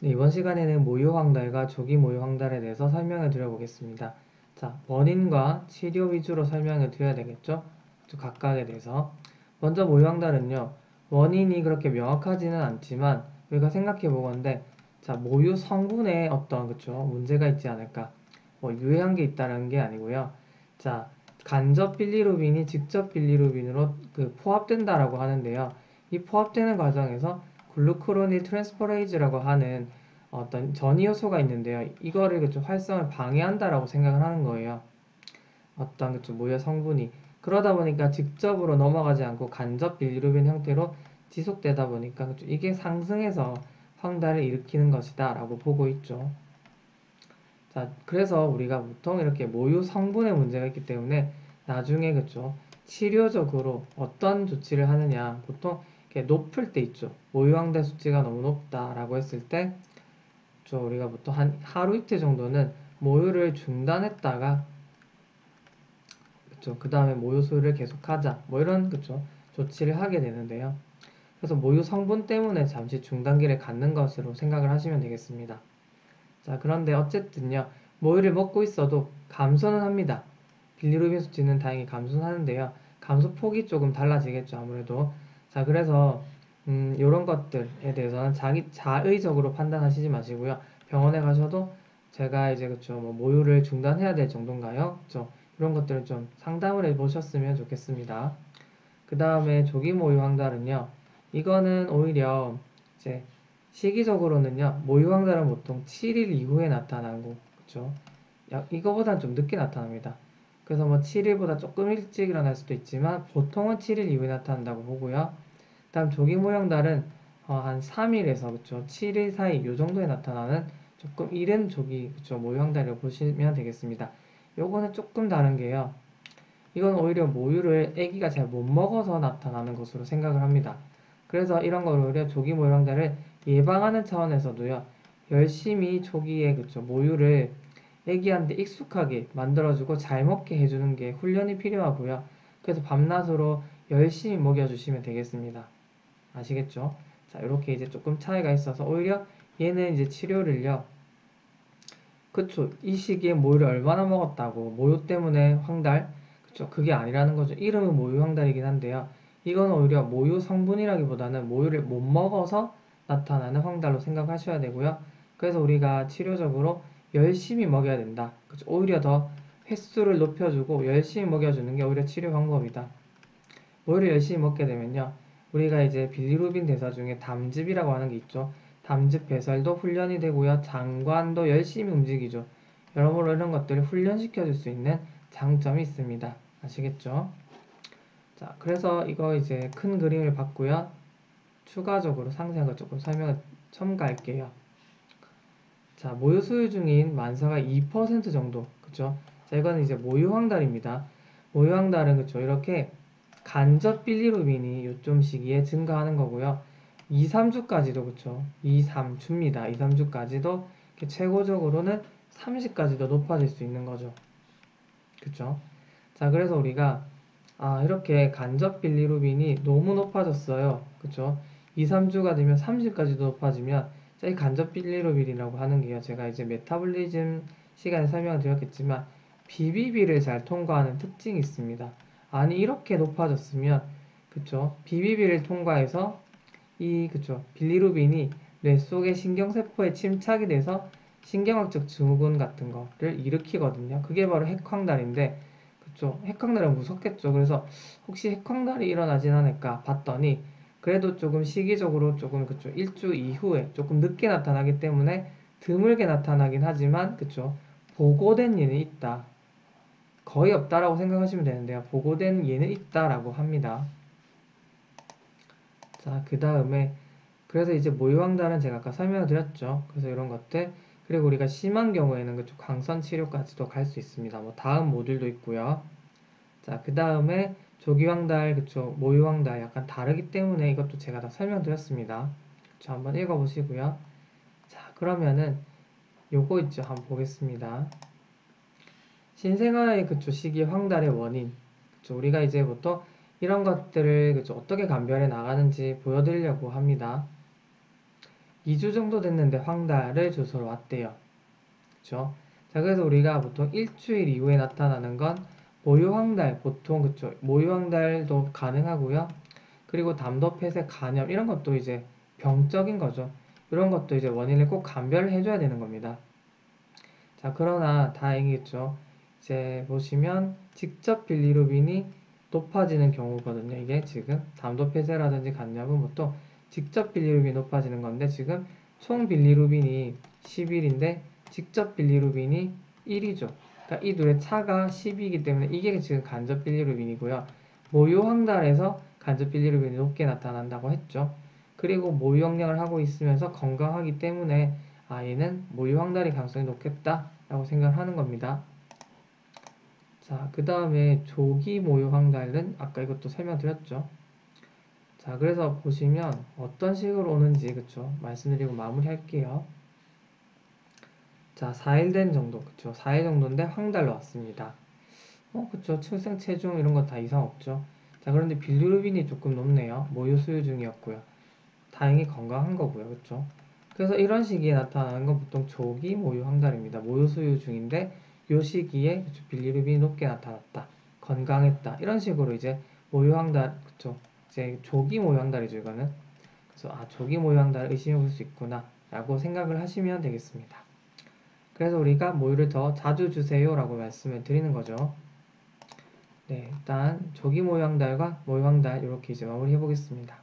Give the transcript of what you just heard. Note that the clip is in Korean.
네, 이번 시간에는 모유황달과 조기 모유황달에 대해서 설명을 드려보겠습니다. 자, 원인과 치료 위주로 설명을 드려야 되겠죠? 각각에 대해서. 먼저 모유황달은요, 원인이 그렇게 명확하지는 않지만 우리가 생각해 보건데, 자, 모유 성분에 어떤, 그쵸, 문제가 있지 않을까. 뭐, 유해한 게 있다는 게 아니고요. 자, 간접 빌리루빈이 직접 빌리루빈으로 그 포합된다라고 하는데요. 이 포합되는 과정에서 glucuronyl transferase라고 하는 어떤 전이 요소가 있는데요. 이거를 그쪽 활성을 방해한다라고 생각을 하는 거예요. 어떤 그쪽 모유 성분이 그러다 보니까 직접으로 넘어가지 않고 간접 빌리루빈 형태로 지속되다 보니까 이게 상승해서 황달을 일으키는 것이다 라고 보고 있죠. 자, 그래서 우리가 보통 이렇게 모유 성분에 문제가 있기 때문에 나중에 그죠 치료적으로 어떤 조치를 하느냐 보통 높을 때 있죠. 모유황달 수치가 너무 높다라고 했을 때, 저 우리가 보통 한 하루 이틀 정도는 모유를 중단했다가. 그 다음에 모유 수유를 계속하자. 뭐 이런, 그쵸. 조치를 하게 되는데요. 그래서 모유 성분 때문에 잠시 중단기를 갖는 것으로 생각을 하시면 되겠습니다. 자, 그런데 어쨌든요. 모유를 먹고 있어도 감소는 합니다. 빌리루빈 수치는 다행히 감소는 하는데요. 감소 폭이 조금 달라지겠죠. 아무래도 자, 그래서 음, 이런 것들에 대해서는 자기 자의적으로 판단하시지 마시고요. 병원에 가셔도 제가 이제 그쵸 뭐 모유를 중단해야 될 정도인가요? 그쵸 이런 것들을 좀 상담을 해보셨으면 좋겠습니다. 그 다음에 조기 모유 황달은요. 이거는 오히려 이제 시기적으로는요. 모유 황달은 보통 7일 이후에 나타나고 그쵸 이거보다는 좀 늦게 나타납니다. 그래서 뭐 7일보다 조금 일찍 일어날 수도 있지만 보통은 7일 이후에 나타난다고 보고요. 다음 조기 모형달은 어, 한 3일에서 그쵸 7일 사이 요 정도에 나타나는 조금 이른 조기 그쵸 모형 달을 보시면 되겠습니다. 요거는 조금 다른 게요. 이건 오히려 모유를 아기가 잘 못 먹어서 나타나는 것으로 생각을 합니다. 그래서 이런 걸 오히려 조기 모형 달을 예방하는 차원에서도요. 열심히 초기에 그쵸 모유를 애기한테 익숙하게 만들어주고 잘 먹게 해주는 게 훈련이 필요하고요. 그래서 밤낮으로 열심히 먹여주시면 되겠습니다. 아시겠죠? 자, 이렇게 이제 조금 차이가 있어서 오히려 얘는 이제 치료를요. 그쵸. 이 시기에 모유를 얼마나 먹었다고 모유 때문에 황달 그쵸. 그게 아니라는 거죠. 이름은 모유 황달이긴 한데요. 이건 오히려 모유 성분이라기보다는 모유를 못 먹어서 나타나는 황달로 생각하셔야 되고요. 그래서 우리가 치료적으로 열심히 먹여야 된다. 그쵸? 오히려 더 횟수를 높여주고 열심히 먹여주는 게 오히려 치료 방법이다. 모유를 열심히 먹게 되면요. 우리가 이제 빌리루빈 대사 중에 담즙이라고 하는 게 있죠. 담즙 배설도 훈련이 되고요. 장관도 열심히 움직이죠. 여러모로 이런 것들을 훈련시켜 줄 수 있는 장점이 있습니다. 아시겠죠? 자, 그래서 이거 이제 큰 그림을 봤고요. 추가적으로 상세한 거 조금 설명을 첨가할게요. 자, 모유 수유 중인 만사가 2% 정도. 그쵸? 자, 이거는 이제 모유황달입니다. 모유황달은 그쵸? 이렇게 간접 빌리루빈이 요점 시기에 증가하는 거고요. 2, 3주까지도 그쵸. 2, 3주입니다. 2, 3주까지도 최고적으로는 30까지도 높아질 수 있는 거죠. 그쵸? 자, 그래서 우리가 아, 이렇게 간접 빌리루빈이 너무 높아졌어요. 그쵸? 2, 3주가 되면 30까지도 높아지면 이 간접 빌리루빈이라고 하는 게요. 제가 이제 metabolism 시간에 설명을 드렸겠지만 BBB를 잘 통과하는 특징이 있습니다. 아니 이렇게 높아졌으면 그쵸 BBB를 통과해서 이 그쵸 빌리루빈이 뇌 속의 신경세포에 침착이 돼서 신경학적 증후군 같은 거를 일으키거든요. 그게 바로 핵황달인데 그쵸 핵황달은 무섭겠죠. 그래서 혹시 핵황달이 일어나진 않을까 봤더니 그래도 조금 시기적으로 조금 그쵸 일주 이후에 조금 늦게 나타나기 때문에 드물게 나타나긴 하지만 그쵸 보고된 예는 있다. 거의 없다라고 생각하시면 되는데요. 보고된 예는 있다라고 합니다. 자, 그 다음에 그래서 이제 모유황달은 제가 아까 설명을 드렸죠. 그래서 이런 것들 그리고 우리가 심한 경우에는 그쪽 광선 치료까지도 갈 수 있습니다. 뭐 다음 모듈도 있고요. 자, 그 다음에 조기황달, 그쵸, 모유황달 약간 다르기 때문에 이것도 제가 다 설명드렸습니다. 자, 한번 읽어보시고요. 자, 그러면은 요거 있죠. 한번 보겠습니다. 신생아의 그쵸 시기 황달의 원인 그쵸 우리가 이제부터 이런 것들을 그쵸 어떻게 감별해 나가는지 보여드리려고 합니다. 2주 정도 됐는데 황달을 주소로 왔대요. 그쵸? 자, 그래서 우리가 보통 일주일 이후에 나타나는 건 모유황달, 보통 그쵸? 모유황달도 가능하고요. 그리고 담도폐색, 간염 이런 것도 이제 병적인 거죠. 이런 것도 이제 원인을 꼭 감별을 해줘야 되는 겁니다. 자, 그러나 다행이겠죠. 이제 보시면 직접 빌리루빈이 높아지는 경우거든요. 이게 지금 담도폐쇄라든지 간염은 보통 직접 빌리루빈이 높아지는 건데 지금 총 빌리루빈이 10일인데 직접 빌리루빈이 1이죠. 그러니까 이 둘의 차가 10이기 때문에 이게 지금 간접 빌리루빈이고요. 모유 황달에서 간접 빌리루빈이 높게 나타난다고 했죠. 그리고 모유 영양을 하고 있으면서 건강하기 때문에 아이는 모유 황달이 가능성이 높겠다라고 생각하는 겁니다. 자, 그 다음에 조기 모유 황달은 아까 이것도 설명드렸죠. 자, 그래서 보시면 어떤 식으로 오는지 그쵸? 말씀드리고 마무리할게요. 자, 4일 된 정도, 그쵸? 4일 정도인데 황달로 왔습니다. 어, 그쵸? 출생 체중 이런 거 다 이상 없죠? 자, 그런데 빌루르빈이 조금 높네요. 모유 수유 중이었고요. 다행히 건강한 거고요. 그쵸? 그래서 이런 시기에 나타나는 건 보통 조기 모유 황달입니다. 모유 수유 중인데 요 시기에 그쵸? 빌루르빈이 높게 나타났다. 건강했다. 이런 식으로 이제 모유 황달, 그쵸? 이제 조기 모유 황달이죠, 이거는. 그래서 아, 조기 모유 황달을 의심해 볼 수 있구나. 라고 생각을 하시면 되겠습니다. 그래서 우리가 모유를 더 자주 주세요 라고 말씀을 드리는 거죠. 네, 일단 조기 모유황달과 모유황달 이렇게 이제 마무리 해보겠습니다.